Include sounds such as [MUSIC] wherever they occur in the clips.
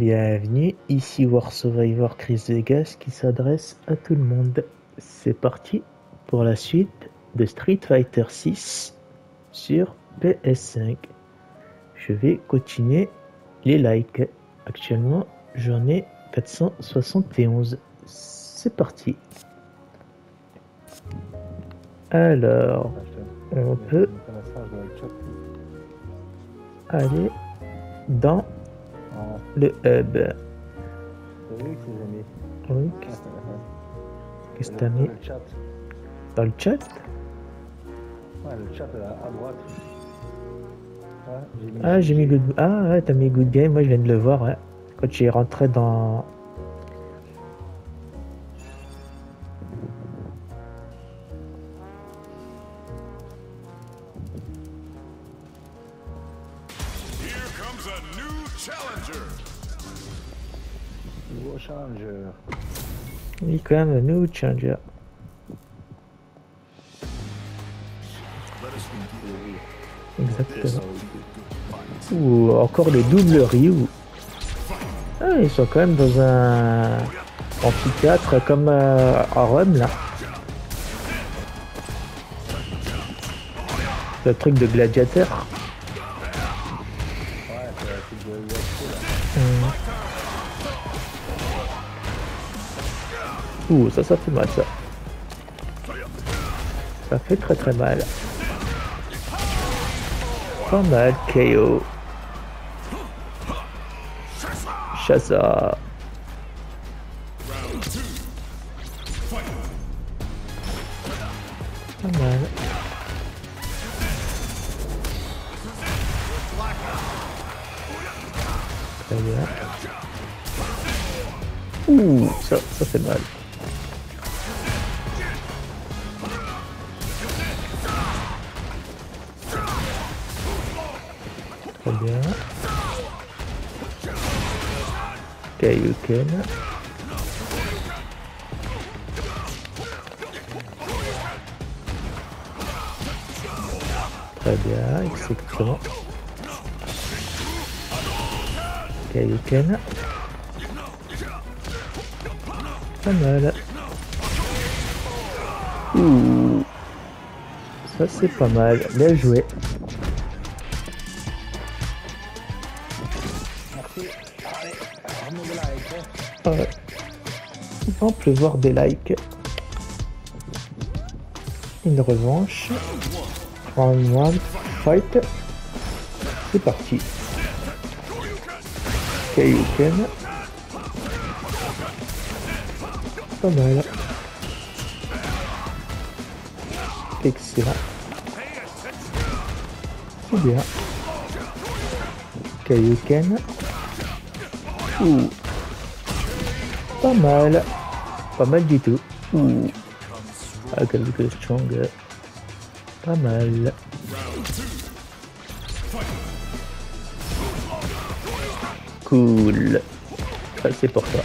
Bienvenue, ici War Survivor Chris Vegas qui s'adresse à tout le monde. C'est parti pour la suite de Street Fighter 6 sur PS5. Je vais continuer les likes. Actuellement, j'en ai 471. C'est parti. Alors, on peut aller dans le hub. Oui, qu'est-ce qu'est-ce que t'as mis Dans le chat Ouais, le chat à, à droite. Ouais, j'ai mis- Ah, j'ai mis good... Ah, ouais, t'as mis good game. Moi, je viens de le voir, ouais. Quand j'ai rentré dans... New changer. Exactement. Ou encore le double Ryu. Ah, ils sont quand même dans un amphithéâtre comme euh, à Rome, là. Le truc de gladiateur. Ouh, ça, ça fait mal, ça. Ça fait très très mal. Pas mal, KO. Shaza. Pas mal. Ouh, ça, ça fait mal. Kaiyuken. Très bien, exactement. Kaiyuken. Pas mal. Ouh. Ça c'est pas mal. Bien joué. Va en pleuvoir des likes. Une revanche. Round one, fight. C'est parti. Kaiyuken. Pas mal. Excellent. C'est bien. Kaiyuken. Ouh. Pas mal. Pas mal du tout. Ouh. Ah, quelque strong. Pas mal. Cool. Ça, c'est pour toi.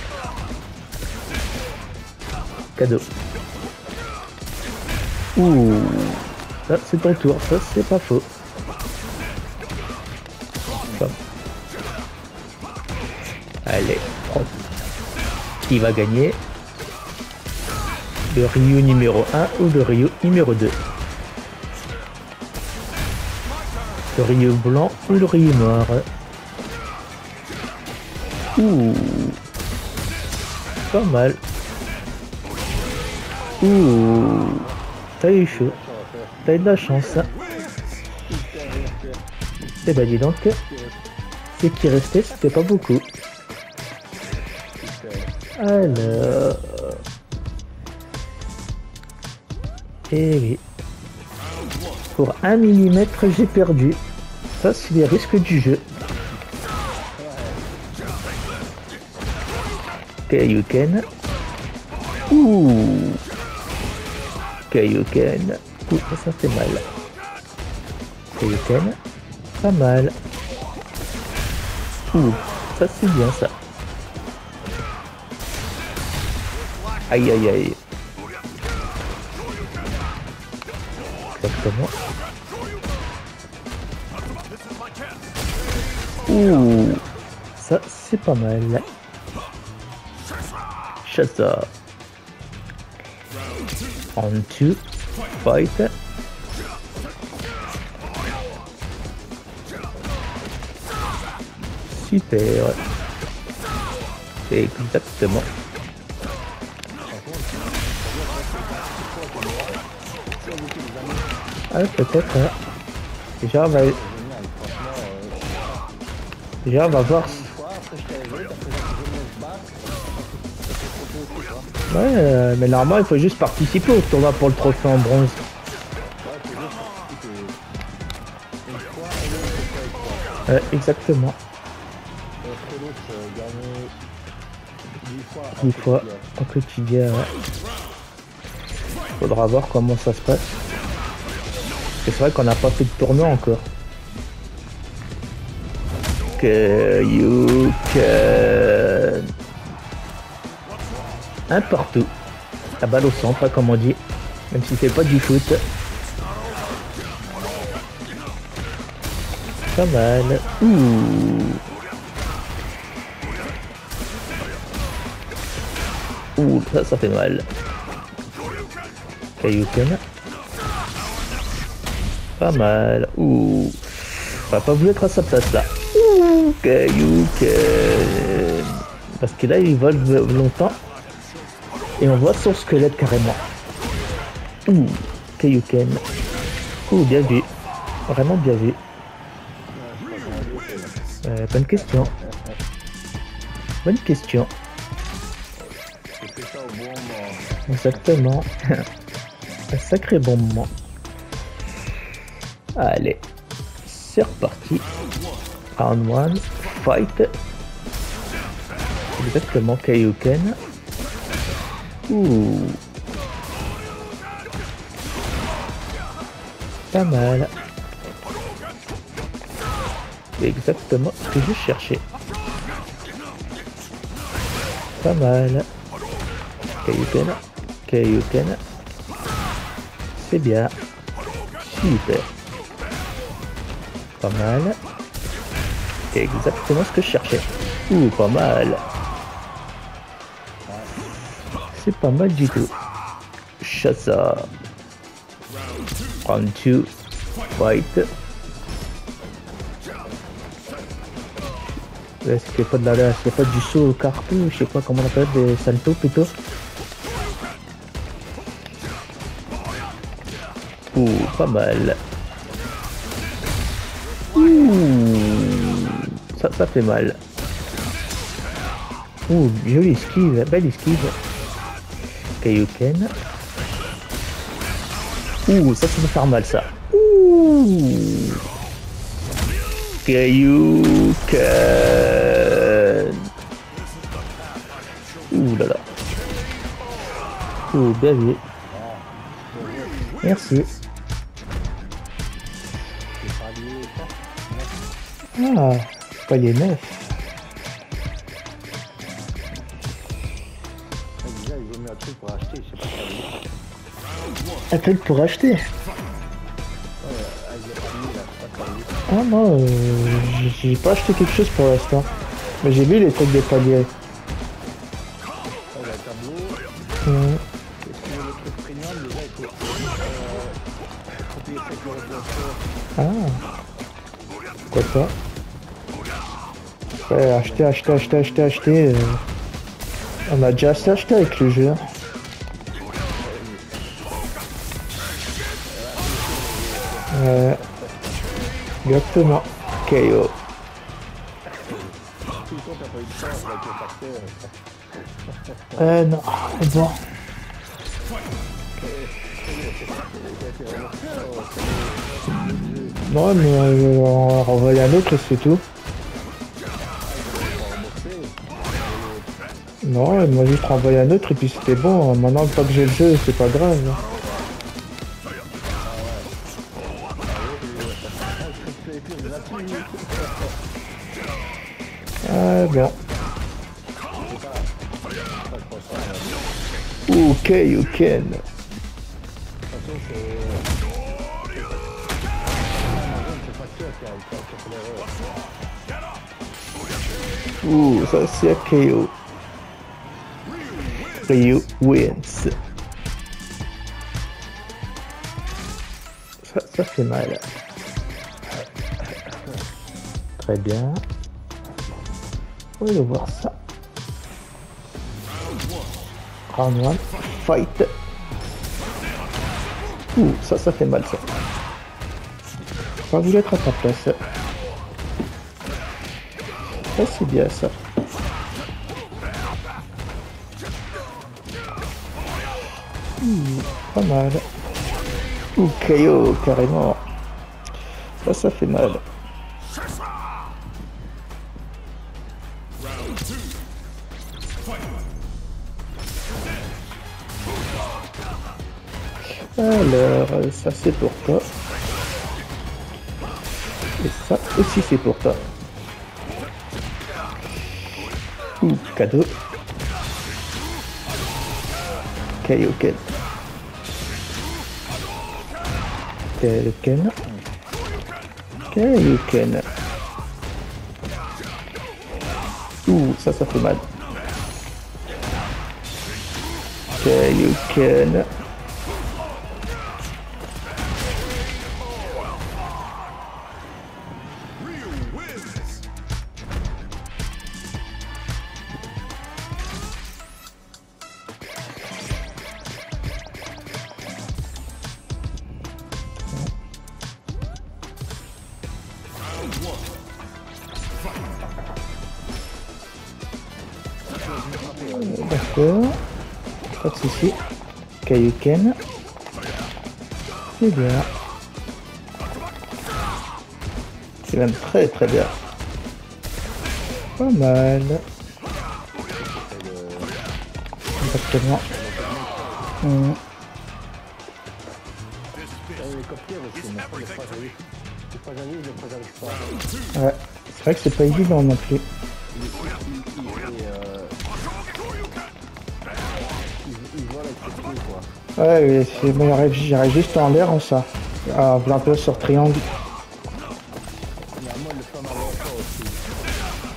Cadeau. Ouh. Ça, c'est ton tour. Ça, c'est pas faux. Allez. Qui va gagner Le Ryu numéro 1 ou le Ryu numéro 2 Le Ryu blanc ou le Ryu noir Ouh Pas mal. Ouh T'as eu chaud. T'as eu de la chance. hein. Eh ben dis donc, ce qui restait c'était pas beaucoup. Alors... Eh oui. Pour un millimètre, j'ai perdu. Ça, c'est les risques du jeu. Kaiyuken. Ouh. Kaiyuken. Ouh, ça, fait mal. Kaiyuken. Pas mal. Ouh, ça c'est bien ça. Aïe aïe aïe. Exactement. Ouh, Ça, c'est pas mal. Shaza. On two, fight. Super. Exactement. Ah, peut-être. hein. Déjà, on va... Déjà, on va voir. Ouais, euh, mais normalement, il faut juste participer au tournoi pour le trophée en bronze. Exactement. Euh, gagner 10 fois. en quotidien, ouais. Faudra voir comment ça se passe. C'est vrai qu'on n'a pas fait de tournoi encore. Que you can. Un partout. La balle au centre, comme on dit. Même si c'est pas du foot. Pas mal. Ouh. Ouh, ça, ça fait mal. Kaioken. Pas mal. Ouh. On va pas voulu être à sa place là. Ouh, Kaioken. Parce que là, il vole longtemps. Et on voit son squelette carrément. Ouh, Kaioken. Ouh, bien vu. Vraiment bien vu. Euh, bonne question. Bonne question. Exactement. [LAUGHS] Un sacré bon moment. Allez, c'est reparti. Round 1, fight. Exactement, Kaioken. Ouh. Pas mal. Exactement ce que je cherchais. Pas mal. Kaioken. Kaioken. C'est bien. Super. Pas mal. Exactement ce que je cherchais. Ouh, pas mal. C'est pas mal du tout. Chassa. Round 2. Fight. Ouais, C'était pas de la, c'était pas du saut au carton, je sais pas comment on appelle, des saltos plutôt. Ouh, pas mal. Ça, fait mal. Ouh, jolie esquive, belle esquive. Kaioken. Ouh, ça, ça va faire mal, ça. Ouh. Kaioken. Ouh là là. Ouh, bien vu. Merci. Ah, palier 9. Déjà, ils ont mis un truc pour acheter, je sais pas t'as vu. Un pour acheter les. Ah non, euh, j'ai pas acheté quelque chose pour l'instant. Mais j'ai vu les trucs des paliers. Acheter, acheter, acheter, acheter, acheter. euh, On a déjà assez acheté avec le jeu. Ouais. Exactement. KO. Euh, non. Bon. Non, mais euh, on va renvoyer un autre, c'est tout. Non, ils m'ont juste renvoyé un autre et puis c'était bon. Maintenant, une fois que j'ai le jeu, c'est pas grave. Ah bon. Ok, ok. De toute façon, c'est. Amazon, c'est pas sûr qu'il y a qu'il y a l'erreur. Ouh, ça c'est KO. Ryu wins. Ça, ça fait mal. Très bien. On va voir ça. Round 1, fight. Ouh, ça, ça fait mal ça. Pas voulu être à ta place. Ça c'est bien ça. Pas mal. Ouh, carrément. Ça, ça fait mal. Alors, ça c'est pour toi. Et ça aussi c'est pour toi. Ouh, cadeau. Kaioken. Kaioken. Kaioken. Ouh, ça, ça fait mal. Kaioken. C'est bien. C'est même très très bien. Pas mal. Exactement. Pas. Ouais. C'est vrai que c'est pas évident non plus. Il, il, il, il, fait, euh, ses pieds, quoi. Ouais, c'est bon, j'arrive juste en l'air en ça. Ah, un peu sur triangle.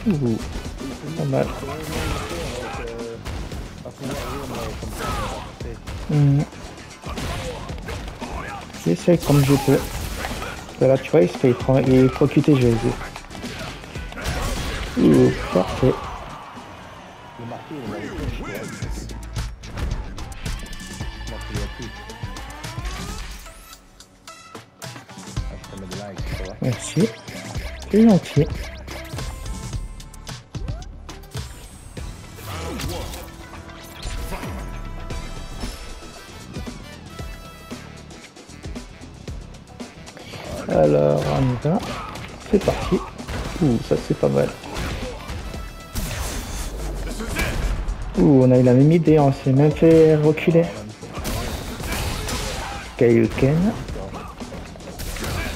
Ouh. Pas Hmm. Comme je peux. Et là, tu vois, il se fait il est je vais. Ouh, parfait. Alors, on y va. C'est parti. Ouh, ça c'est pas mal. Ouh, on a eu la même idée, on s'est même fait reculer. Kaioken.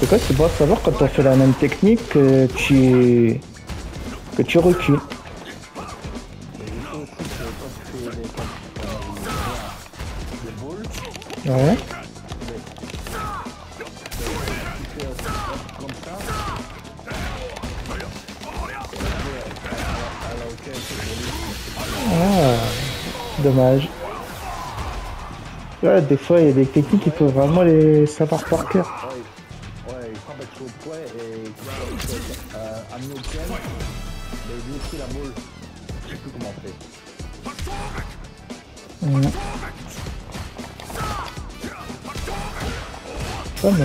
C'est quoi, c'est bon à savoir quand on fait la même technique que tu que tu recules. Ouais. Ah, dommage. Ouais, des fois il y a des techniques il faut vraiment les savoir par cœur.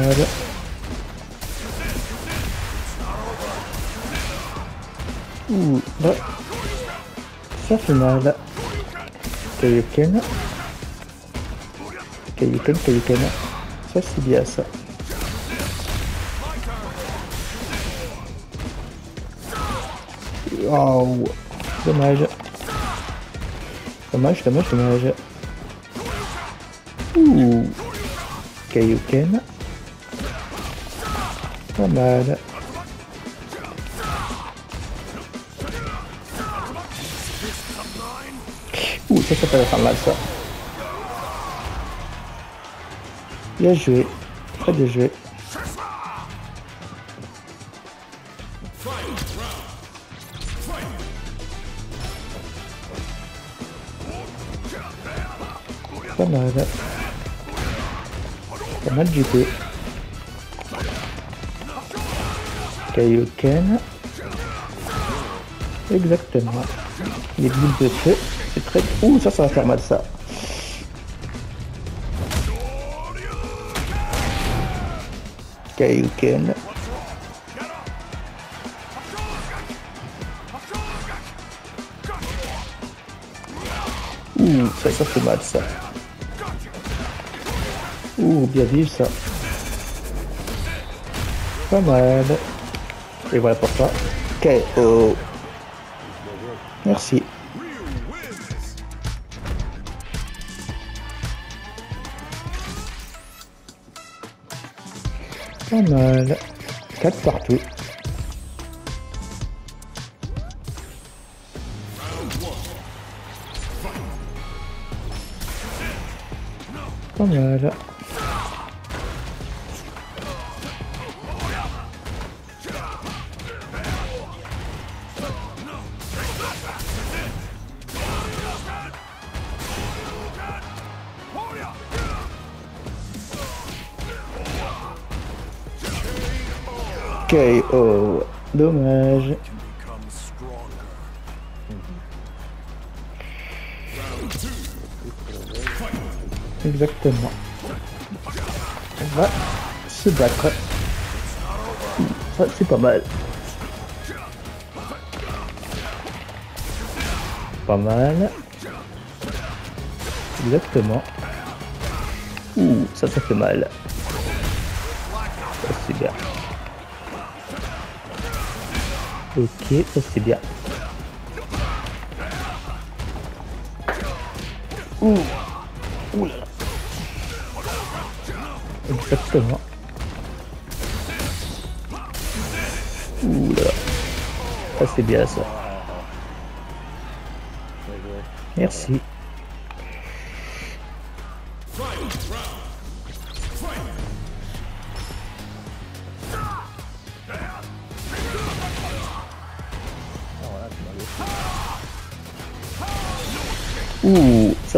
Pas mal. Ouh, là. Ça fait mal. Kaioken. Kaioken, Kaioken. Ça c'est bien ça. Oh, dommage. Dommage, pas mal. Ouh, ça, ça peut faire mal, ça. Bien joué. Très bien joué. Pas mal. Pas mal du tout. Kaioken. Exactement. Les boules de feu, c'est très... Ouh, ça, ça va faire mal, ça. Kaioken. Ouh, ça, ça fait mal, ça. Ouh, bien vu, ça. Pas mal. Et voilà pour ça. KO. Merci. Pas mal. 4 partout. Pas mal. KO. Dommage. Exactement. On va se battre. Ça, c'est pas mal. Pas mal. Exactement. Ouh, ça, ça fait mal. Ok, ça, c'est bien. Ouh. Ouh là là. Exactement. Ouh là là. Ça c'est bien ça. Merci.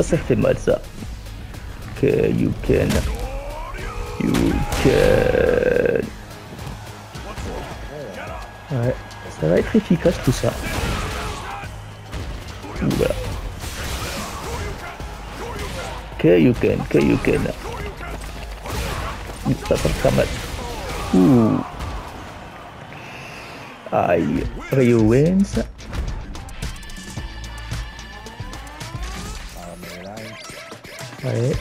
Ça fait mal ça. Que you can. You can. Ouais, ça va être efficace tout ça. Oula. Que you can, que you can. Ça va faire mal. Ouh. Aïe. Ryu wins. Ouais.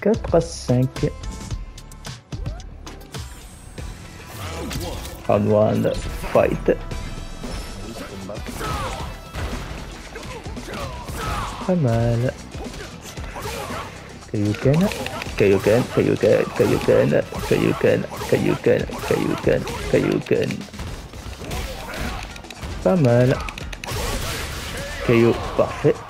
4 à 5. Round 1, fight. Pas mal. Kaioken, Kaioken, Kaioken, Kaioken, Kaioken, Kaioken, Kaioken, Kaioken. Pas mal. Kaio, parfait.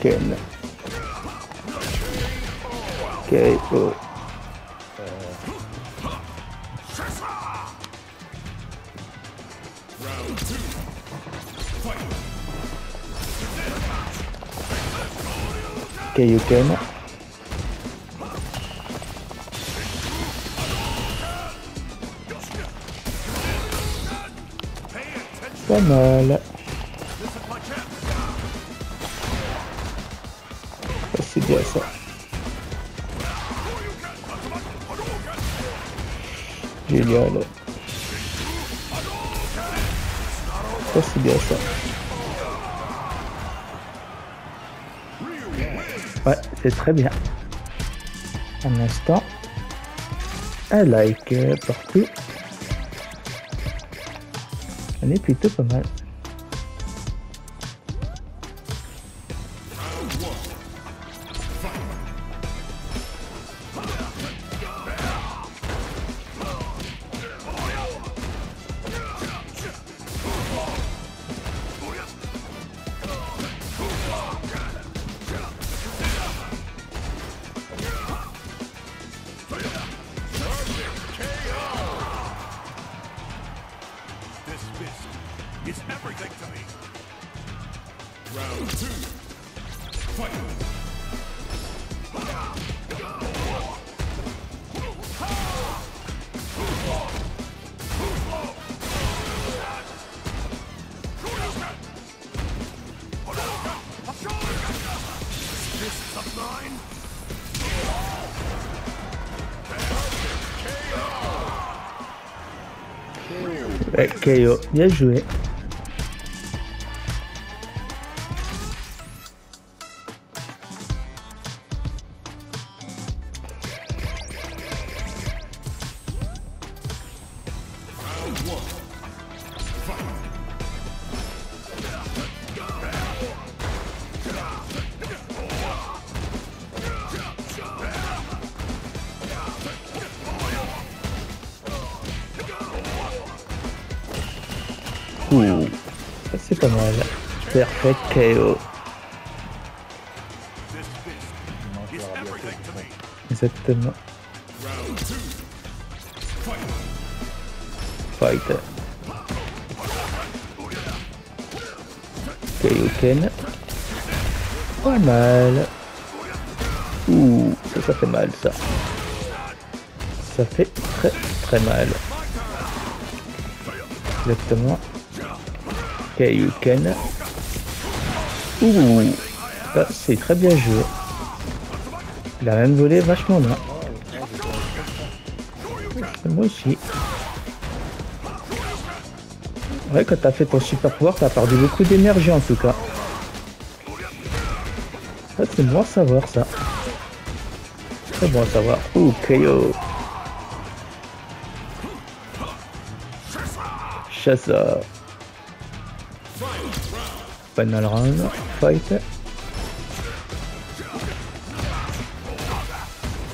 Kena. KO. Okay, you can. Come on. Génial. Ça c'est bien ça. Ouais, c'est très bien. Un instant. Un like euh, partout. On est plutôt pas mal. che io 10 Perfect KO. Exactement. Fight. Kaioken. Pas mal. Ouh, ça, ça fait mal ça. Ça fait très très mal. Exactement. Kaioken. Ouh, ça c'est très bien joué. Il a même volé vachement bien. Moi aussi. Ouais, quand t'as fait ton super pouvoir, t'as perdu beaucoup d'énergie en tout cas. Ça, c'est bon à savoir ça. C'est bon à savoir. Ouh, KO. Chasseur. Final round. Fight.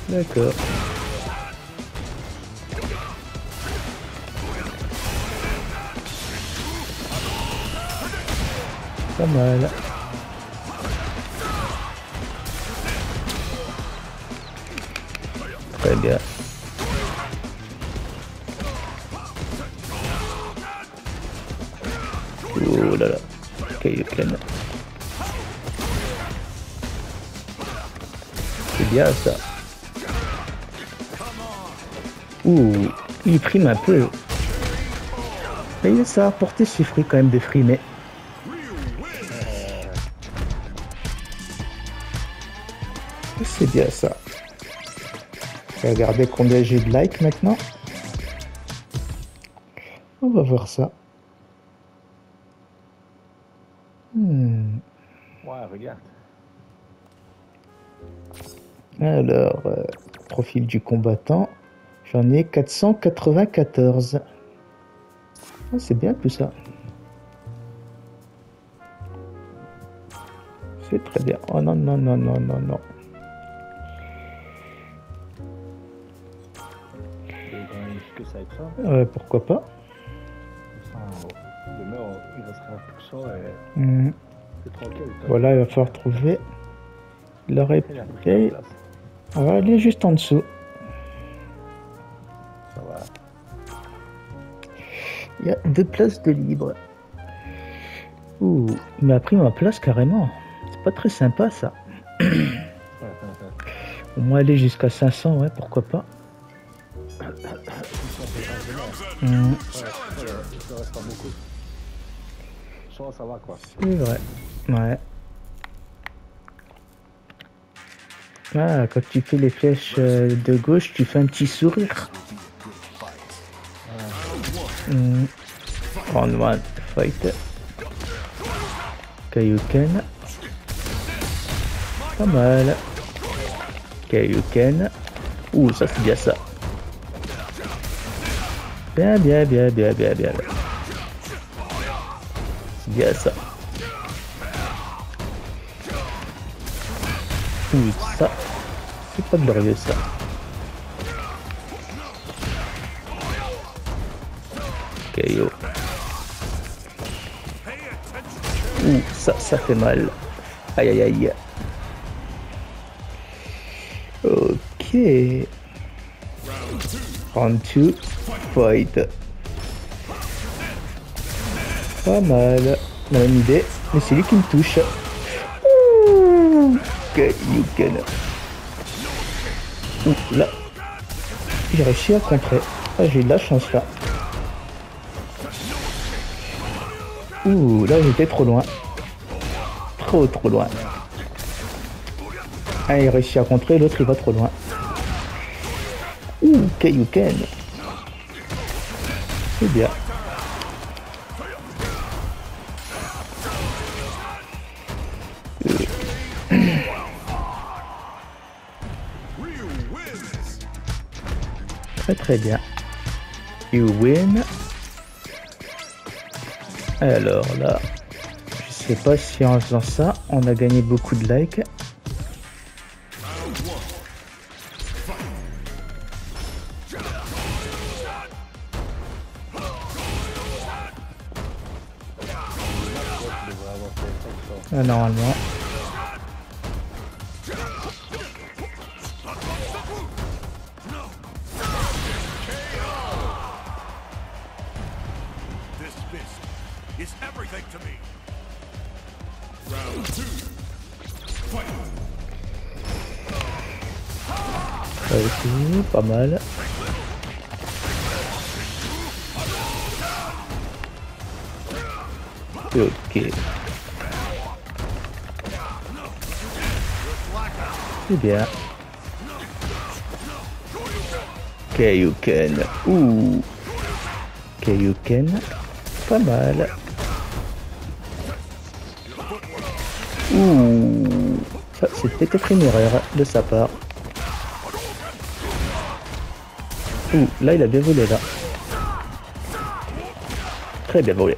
D'accord. Pas mal. Très bien. Oh là là. C'est bien ça. Ouh, il prime un peu. Mais ça a apporté ses fruits quand même de frimer. C'est bien ça. Regarder combien j'ai de likes maintenant. On va voir ça. Hmm. Ouais, regarde. Alors, euh, profil du combattant. J'en ai 494. Ah, c'est bien tout ça. C'est très bien. Oh non, non, non, non, non, non. Que ça ça? Euh, pourquoi pas demain, il restera et Hmm. Voilà, il va falloir trouver la place. On va aller juste en dessous. Il y a deux places de libre. Ouh, il m'a pris ma place carrément. C'est pas très sympa ça. Au moins aller jusqu'à 500, ouais, pourquoi pas. Ouais, ça reste pas beaucoup. 100, ça va quoi. c'est vrai. Ouais. Ah, quand tu fais les flèches euh, de gauche, tu fais un petit sourire. Round one, fight. Kaioken. Pas mal. Kaioken. Ouh, ça c'est bien ça. Bien, bien, bien, bien, bien, bien. bien. Ouh, ça. C'est pas glorieux ça. KO. Ouh, ça, ça fait mal. Aïe aïe aïe. Ok. Round 2. Fight. Pas mal. La même idée. Mais c'est lui qui me touche. Ouh, Kaioken. Ouh, là. J'ai réussi à contrer. Ah, j'ai de la chance là. Ouh, là j'étais trop loin. Trop trop loin. Un il réussit à contrer, l'autre il va trop loin. Ouh, Kaioken. C'est bien. Très bien. You win. Alors là, je sais pas si en faisant ça, on a gagné beaucoup de likes. Tu devrais avoir fait 500. Ah, normalement. Pas mal. Ok. C'est bien. Kaioken. Ouh. Kaioken. Pas mal. Ouh. Ça, c'était peut-être une erreur de sa part. Ouh, là il a bien volé là. Très bien volé.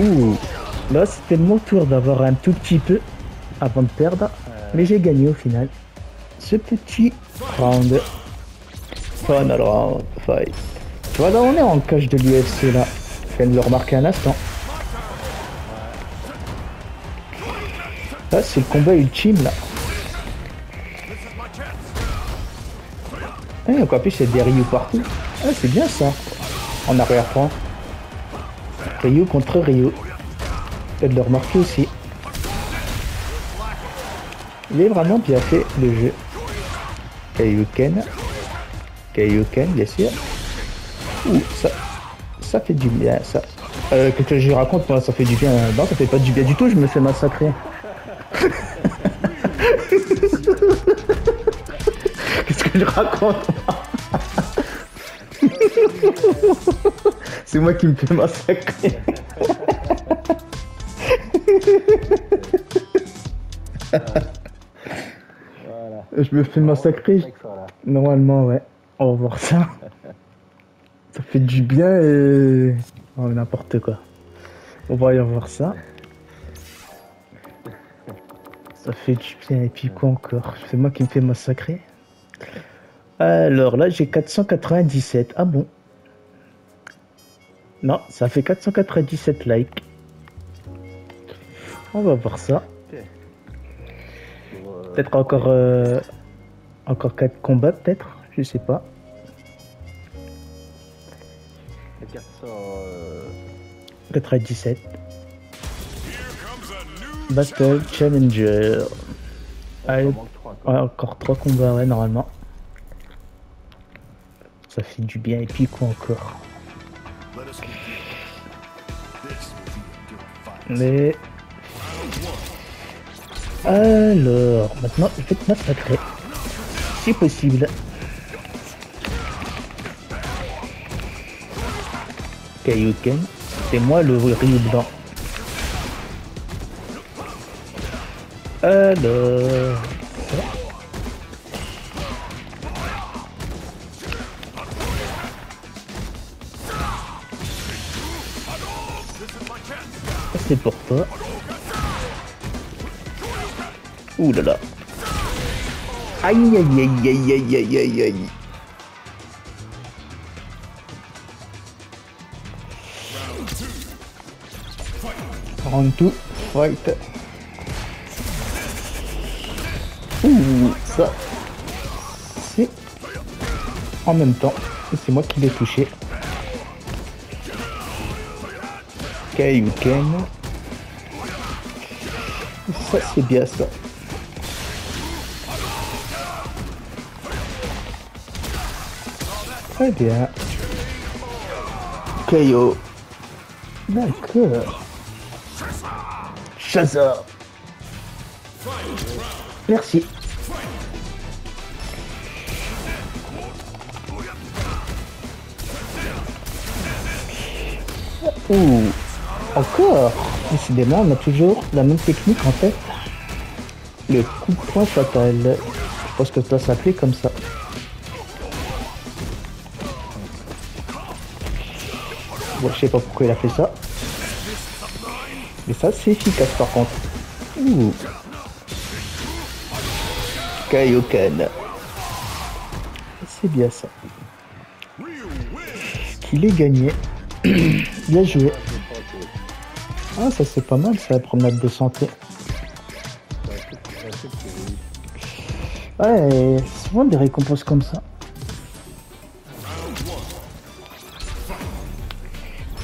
Ouh, là c'était mon tour d'avoir un tout petit peu avant de perdre. Mais j'ai gagné au final. Ce petit round. Final round fight. Tu vois là on est en cage de l'UFC là. Je viens de le remarquer un instant. Là c'est le combat ultime là. Eh, encore plus, il y a des Ryu partout. Ah, c'est bien ça. En arrière-plan. Ryu contre Ryu. Peut de le remarquer aussi. Il est vraiment bien fait, le jeu. Kaioken. Kaioken, bien sûr. Ouh, ça, ça fait du bien, ça. Euh, que je raconte, moi, ça fait du bien. Non, ça fait pas du bien du tout, je me fais massacrer. [LAUGHS] Qu'est-ce que je raconte C'est moi qui me fais massacrer. Voilà. Je me fais massacrer. Normalement, ouais. On va voir ça. Ça fait du bien et... Oh, n'importe quoi. On va aller voir ça. Ça fait du bien. Et puis quoi encore? C'est moi qui me fais massacrer. Alors là, j'ai 497. Ah bon? Non, ça fait 497 likes. On va voir ça. Peut-être encore... euh, Encore 4 combats, peut-être Je sais pas. les 400. Euh, 97. Here comes a new Battle Challenger. Allez. En manque 3 Ouais, encore trois combats, ouais, normalement. Ça fait du bien et puis quoi encore. Mais... Alors, maintenant, je vais te massacrer. Si possible. Kaioken, c'est moi le Ryu blanc. Alors... Pour toi. Ouh là là. Aïe aïe aïe aïe aïe aïe aïe aïe. Round 2, fight. Ouh, ça. C'est en même temps. C'est moi qui l'ai touché. Kaioken. C'est bien ça. Très bien. KO. D'accord. Shazam. Merci. Ouh. Encore? Décidément, on a toujours la même technique en fait. Le coup de poing fatal. Je pense que ça s'appeler comme ça. Bon, je sais pas pourquoi il a fait ça. Mais ça, c'est efficace par contre. Ouh. Kaioken. C'est bien ça. Qu'il ait gagné. [CLEARS THROAT] bien joué. Ah, ça c'est pas mal ça, la promenade de santé. Ouais, souvent des récompenses comme ça.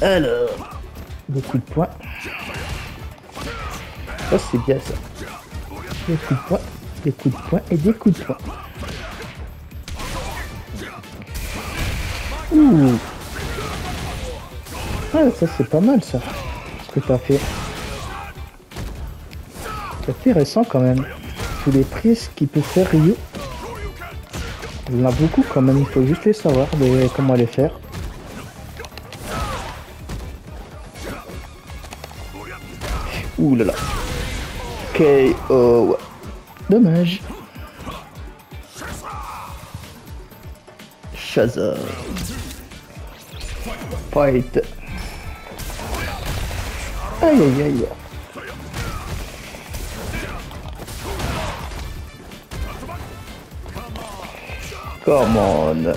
Alors, des coups de poing. Ça c'est bien ça. Des coups de poing, des coups de poing et des coups de poing. Ouh. Ah, ça c'est pas mal ça. Que t'as fait. C'est intéressant quand même. Tous les prises qu'il peut faire Ryu. Il y en a beaucoup quand même, il faut juste les savoir comment les faire. Ouh là. KO. Dommage. Shazam. Fight. Aïe aïe aïe. Come on.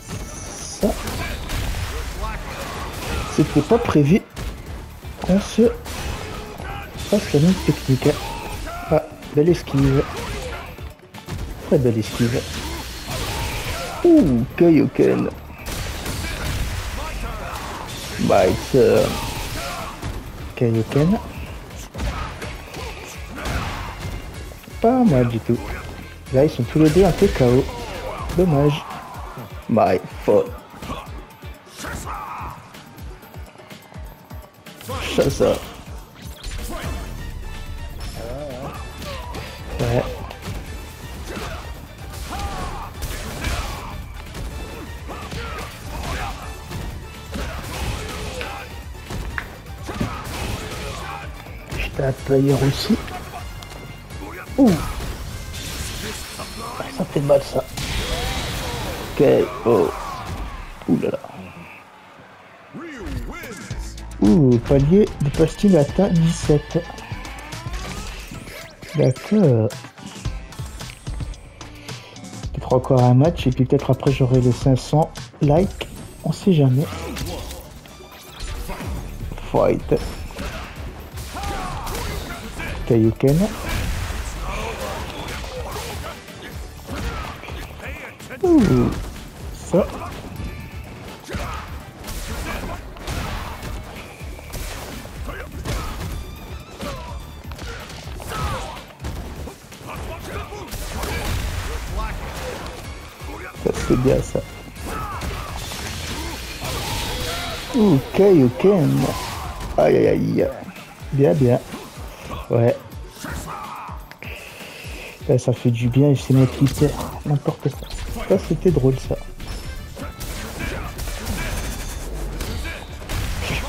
Ça. C'était pas prévu qu'on se fasse la même technique. Ah, belle esquive. Très belle esquive. Ouh, Kaioken. My turn. Kaioken. Pas mal du tout. Là, ils sont tous les deux un peu KO. Dommage. My fault. Chasseur. D'ailleurs aussi. Ouh. Ah, Ça fait mal ça. Ok. Oh. Ouh là là. Ouh, palier de pastille atteint 17. D'accord. Peut-être encore un match et puis peut-être après j'aurai les 500 likes. On sait jamais. Fight. Okay, you can. Ooh. So. That's good, this. Okay, you can. Ay, ay, ay, yeah. Yeah, yeah. Ouais. Là, ça fait du bien et c'est notre Twitter. N'importe quoi. Ça, c'était drôle ça.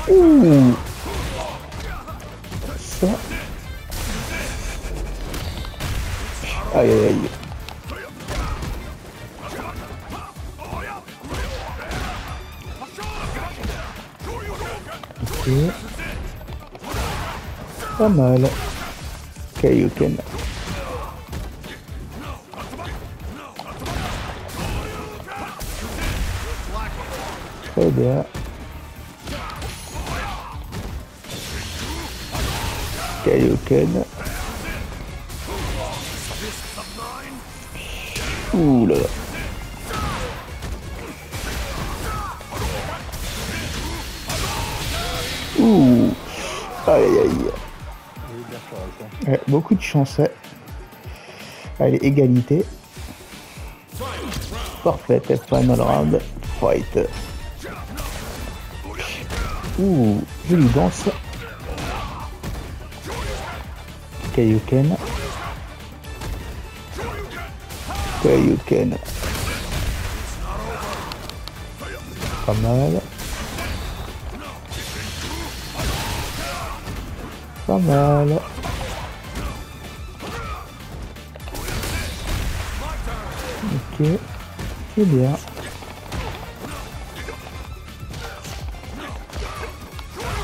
Ouh. Ça. Aïe aïe aïe. Ok. Pas mal. Kaioken. Très bien. Kaioken. Ouh là là. Ouh. Aïe aïe aïe. Beaucoup de chance. Allez, égalité. Parfait, final round. Fight. Ouh, jolie danse. Kaioken. Kaioken. Pas mal. Pas mal. Ok, c'est bien.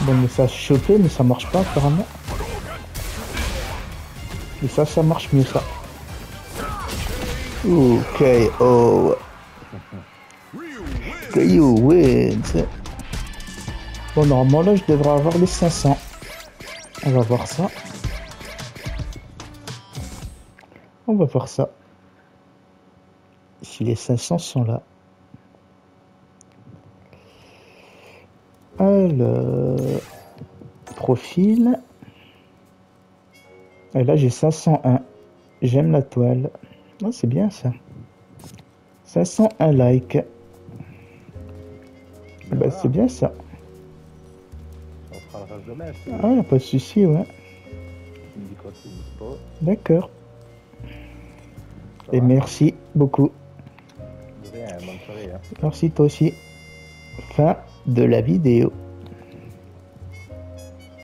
Bon, mais ça a chopé, mais ça marche pas apparemment. Et ça, ça marche mieux ça. Ok, oh. You wins. Bon, normalement là, je devrais avoir les 500. On va voir ça. On va voir ça. Les 500 sont là. Alors, profil. Et là, j'ai 501. J'aime la toile. Oh, c'est bien ça. 501 likes. Bah, Voilà. c'est bien ça. Ah, y a pas de souci, ouais. D'accord. Et merci beaucoup. Merci toi aussi. Fin de la vidéo.